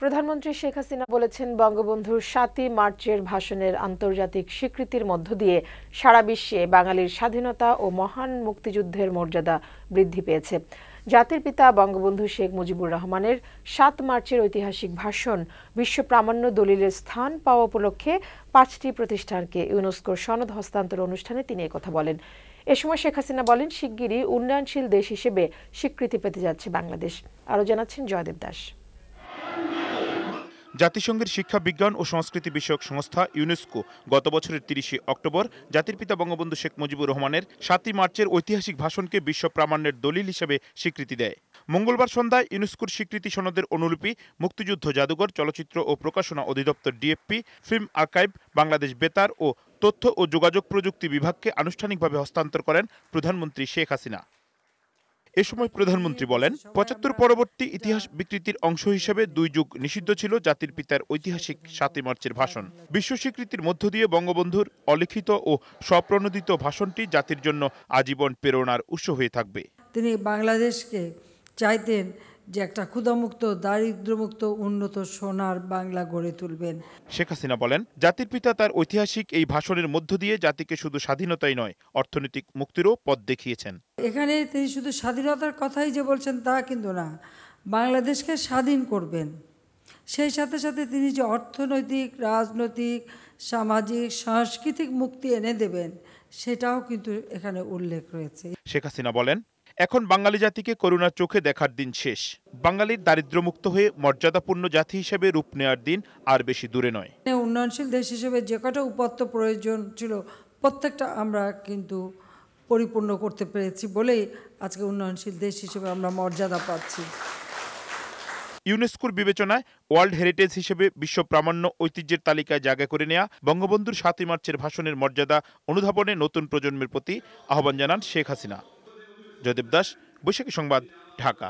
প্রধানমন্ত্রী শেখ হাসিনা বলেছেন, বঙ্গবন্ধুর সাতই মার্চের ভাষণের আন্তর্জাতিক স্বীকৃতির মধ্য দিয়ে সারা বিশ্বে বাঙালির স্বাধীনতা ও মহান মুক্তিযুদ্ধের মর্যাদা বৃদ্ধি পেয়েছে। জাতির পিতা বঙ্গবন্ধু শেখ মুজিবুর রহমানের সাত মার্চের ঐতিহাসিক ভাষণ বিশ্ব প্রামাণ্য দলিলের স্থান পাওয়া উপলক্ষে পাঁচটি প্রতিষ্ঠানকে ইউনেস্কোর সনদ হস্তান্তর অনুষ্ঠানে তিনি কথা বলেন। এ সময় শেখ হাসিনা বলেন, শিগগিরই উন্নয়নশীল দেশ হিসেবে স্বীকৃতি পেতে যাচ্ছে বাংলাদেশ। আরও জানাচ্ছেন জয়দেব দাস। জাতিসংঘের শিক্ষা বিজ্ঞান ও সংস্কৃতি বিষয়ক সংস্থা ইউনেস্কো গত বছরের তিরিশে অক্টোবর জাতির পিতা বঙ্গবন্ধু শেখ মুজিবুর রহমানের সাতই মার্চের ঐতিহাসিক ভাষণকে বিশ্ব প্রামাণ্যের দলিল হিসেবে স্বীকৃতি দেয়। মঙ্গলবার সন্ধ্যায় ইউনেস্কোর স্বীকৃতি সনদের অনুলিপি, মুক্তিযুদ্ধ জাদুঘর, চলচ্চিত্র ও প্রকাশনা অধিদপ্তর ডিএফপি, ফিল্ম আর্কাইভ, বাংলাদেশ বেতার ও তথ্য ও যোগাযোগ প্রযুক্তি বিভাগকে আনুষ্ঠানিকভাবে হস্তান্তর করেন প্রধানমন্ত্রী শেখ হাসিনা। এ সময় প্রধানমন্ত্রী বলেন, পঁচাত্তর পরবর্তী ইতিহাস বিকৃতির অংশ হিসেবে দুই যুগ নিষিদ্ধ ছিল জাতির পিতার ঐতিহাসিক সাতই মার্চের ভাষণ। বিশ্ব স্বীকৃতির মধ্য দিয়ে বঙ্গবন্ধুর অলিখিত ও স্বপ্রণোদিত ভাষণটি জাতির জন্য আজীবন প্রেরণার উৎস হয়ে থাকবে। তিনি বাংলাদেশকে চাইতেন যে একটা ক্ষুধামুক্ত দারিদ্র্যমুক্ত উন্নত সোনার বাংলা গড়ে তুলবেন। শেখ হাসিনা বলেন জাতির পিতা তার ঐতিহাসিক এই ভাষণের মধ্য দিয়ে জাতিকে শুধু স্বাধীনতাই নয় অর্থনৈতিক মুক্তিরও পথ দেখিয়েছেন। এখানে তিনি শুধু স্বাধীনতার কথাই যে বলছেন তা কিন্তু না বাংলাদেশকে স্বাধীন করবেন। সেই সাথে সাথে তিনি যে অর্থনৈতিক রাজনৈতিক সামাজিক সাংস্কৃতিক মুক্তি এনে দেবেন সেটাও কিন্তু এখানে উল্লেখ রয়েছে। শেখ হাসিনা বলেন এখন বাঙালি জাতিকে করুণার চোখে দেখার দিন শেষ। বাঙালির দারিদ্র্যমুক্ত হয়ে মর্যাদাপূর্ণ জাতি হিসেবে রূপ নেওয়ার দিন আর বেশি দূরে নয়। উন্নয়নশীল দেশ হিসেবে যে কটা উপাত্ত প্রয়োজন ছিল প্রত্যেকটা আমরা কিন্তু পরিপূর্ণ করতে পেরেছি বলেই আজকে উন্নয়নশীল দেশ হিসেবে আমরা মর্যাদা পাচ্ছি। ইউনেস্কোর বিবেচনায় ওয়ার্ল্ড হেরিটেজ হিসেবে বিশ্ব প্রামাণ্য ঐতিহ্যের তালিকায় জায়গা করে নেয়া বঙ্গবন্ধুর সাতই মার্চের ভাষণের মর্যাদা অনুধাবনে নতুন প্রজন্মের প্রতি আহ্বান জানান শেখ হাসিনা। জয়দেব দাস বৈশাখী সংবাদ ঢাকা।